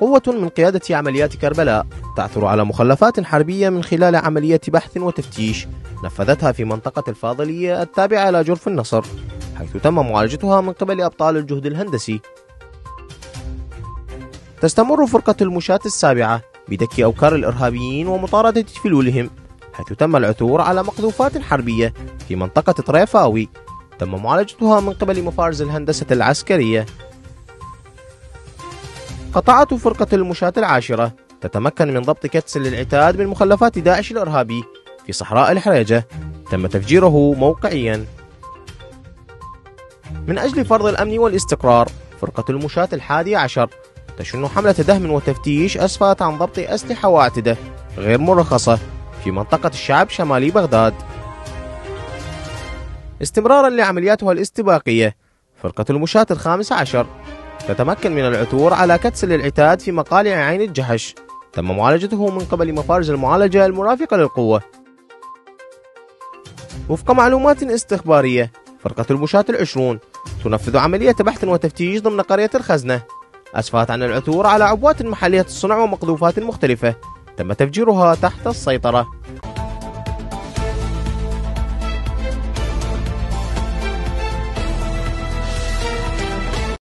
قوة من قيادة عمليات كربلاء تعثر على مخلفات حربية من خلال عملية بحث وتفتيش نفذتها في منطقة الفاضلية التابعة إلى جرف النصر حيث تم معالجتها من قبل أبطال الجهد الهندسي. تستمر فرقة المشاة السابعة بدك أوكار الإرهابيين ومطاردة فلولهم حيث تم العثور على مقذوفات حربية في منطقة طريفاوي. تم معالجتها من قبل مفارز الهندسة العسكرية. قطعت فرقة المشاة العاشرة تتمكن من ضبط كتس للعتاد من مخلفات داعش الإرهابي في صحراء الحريجة. تم تفجيره موقعيا. من أجل فرض الأمن والاستقرار فرقة المشاة الحادي عشر تشن حملة دهم وتفتيش أسفرت عن ضبط أسلحة واعتدة غير مرخصة في منطقة الشعب شمالي بغداد. استمرارا لعملياتها الاستباقية فرقة المشاة الخامسة عشر تتمكن من العثور على كتس للعتاد في مقالع عين الجحش. تم معالجته من قبل مفارز المعالجة المرافقة للقوة. وفق معلومات استخبارية فرقة المشاة العشرون تنفذ عملية بحث وتفتيش ضمن قرية الخزنة. أسفرت عن العثور على عبوات محلية الصنع ومقذوفات مختلفة تم تفجيرها تحت السيطرة.